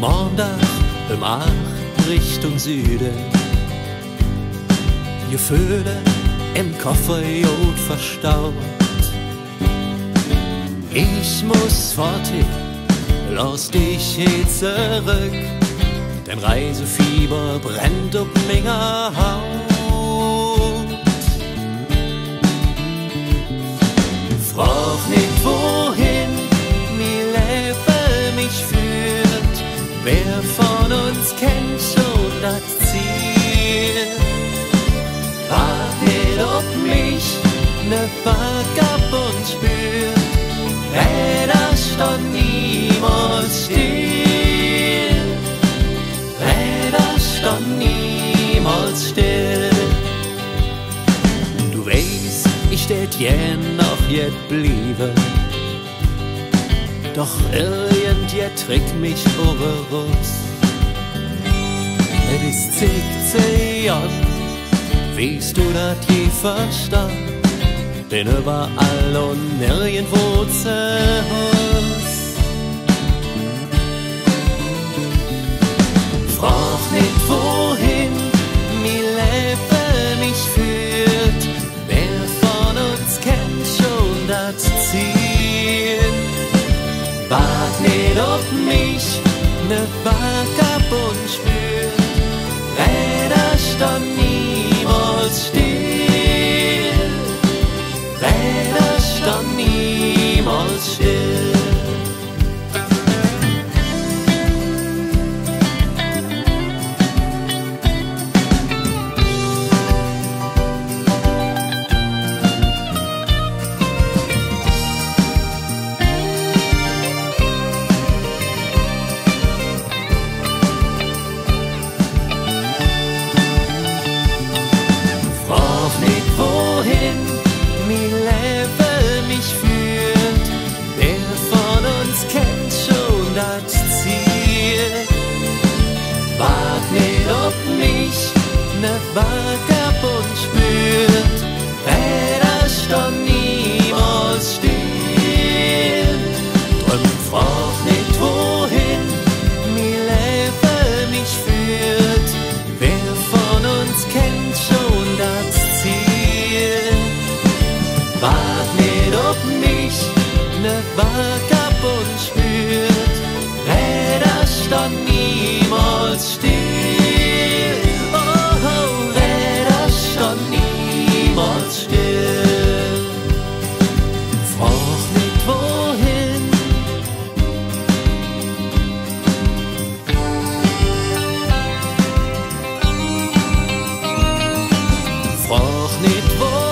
Montag im Acht Richtung Süden. Gefühle im Koffer jod verstaut. Ich muss forthin, lass dich jetzt zurück, denn Reisefieber brennt ob Minger Haut. Stand niemals still. Räder stand niemals still. Du weißt, ich tät gern noch jet bliebe. Doch irgend trick mich Urus. Es ist zig, Jahren, weißt du dat je verstand? Bin überall und nirgendwo zu ne Vagabund spürt, Räder stand niemals still. Drum frag nicht wohin mir Leben mich führt, wer von uns kennt schon das Ziel. Wart nicht ob mich ne Vagabund spürt, Räder stand niemals still. before